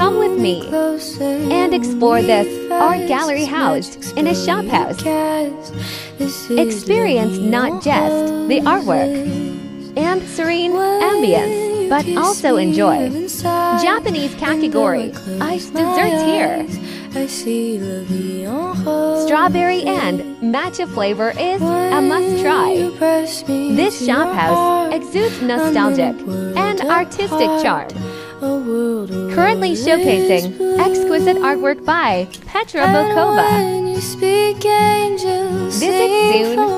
Come with me and explore this art gallery housed in a shop house. Experience not just the artwork and serene ambience, but also enjoy Japanese kakigori, iced desserts here. Strawberry and matcha flavor is a must try. This shop house exudes nostalgic and artistic charm. Currently showcasing exquisite artwork by Petra Beaukova. Visit soon